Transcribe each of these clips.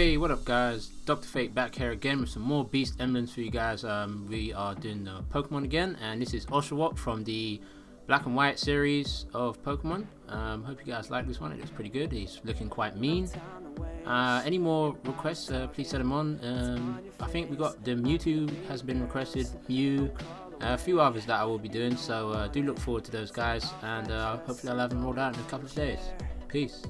Hey, what up guys? Dr. Fayt back here again with some more Beast Emblems for you guys. Um, we are doing the Pokemon again, and this is Oshawott from the Black and White series of Pokemon. Um, hope you guys like this one, it looks pretty good. He's looking quite mean. Uh, any more requests, uh, please send them on. Um, I think we got the Mewtwo has been requested, Mew, a few others that I will be doing, so uh, do look forward to those guys, and uh, hopefully I'll have them rolled out in a couple of days. Peace.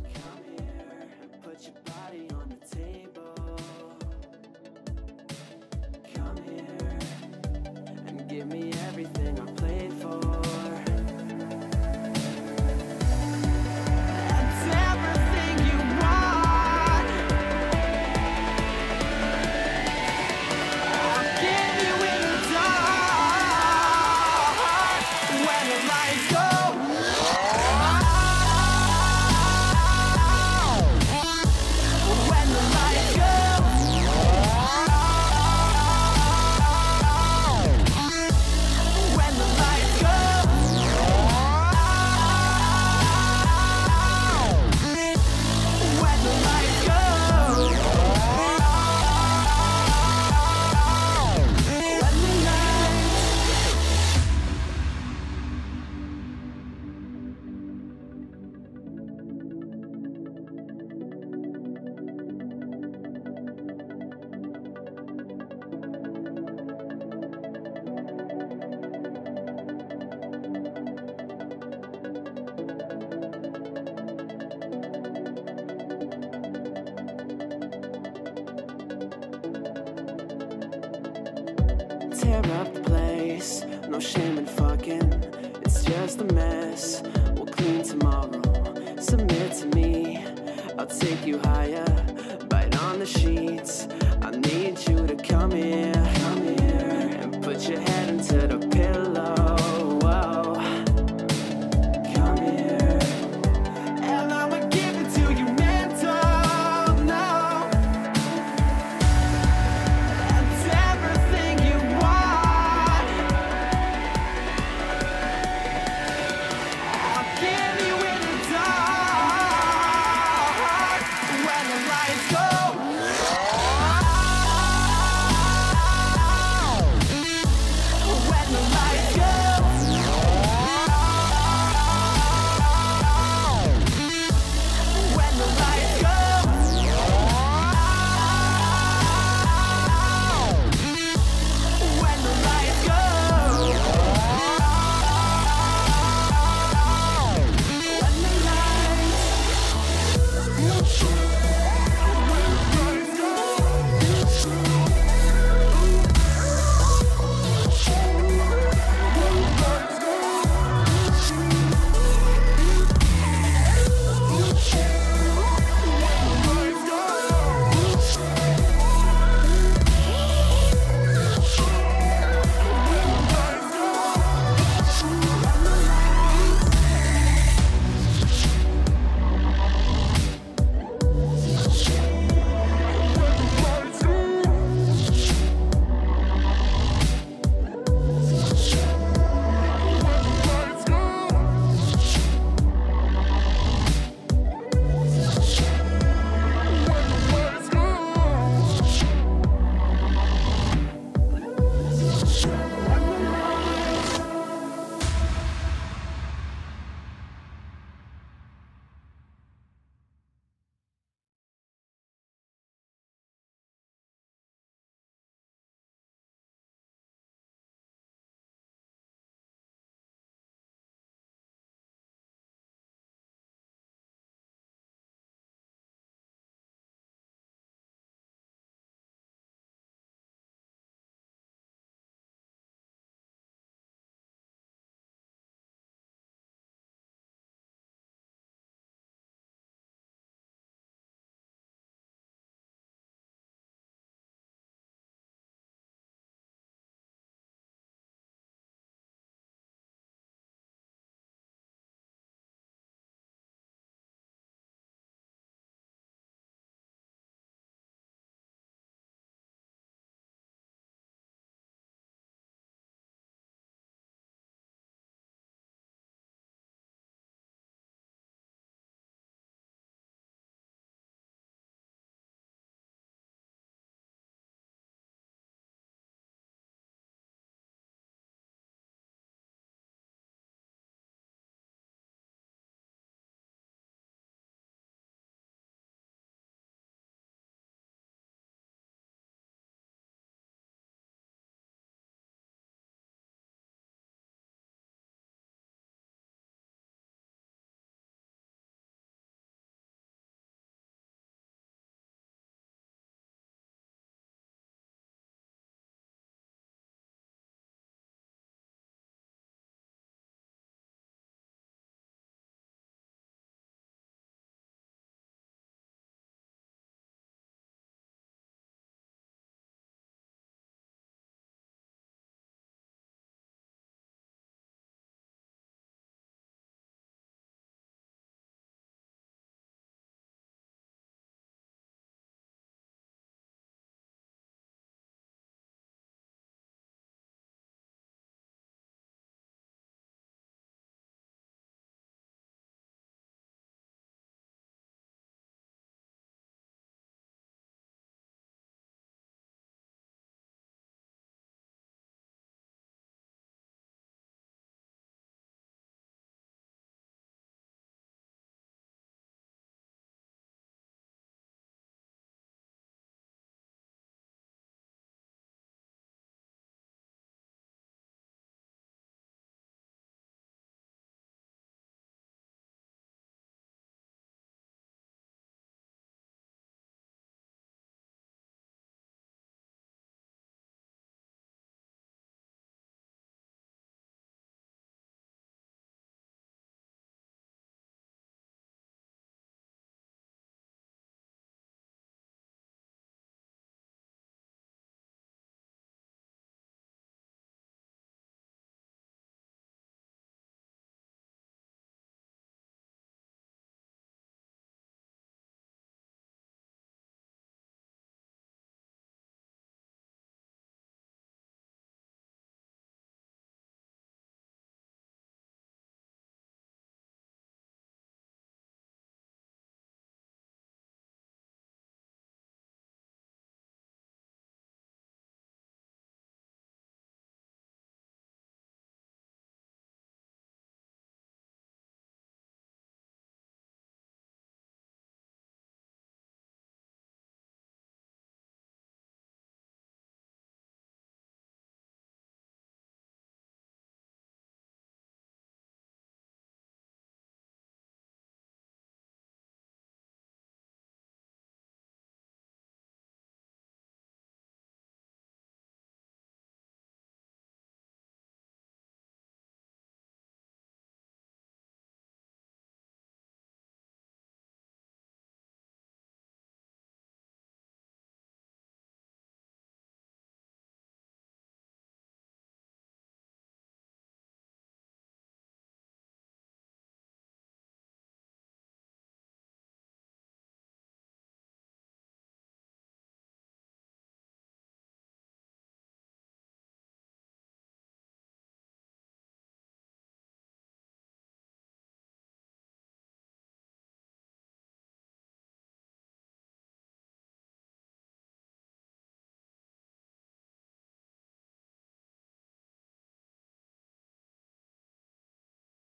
Tear up the place, no shame in fucking. It's just a mess. We'll clean tomorrow. Submit to me, I'll take you higher. Bite on the sheets. I need you to come here, come here, and put your head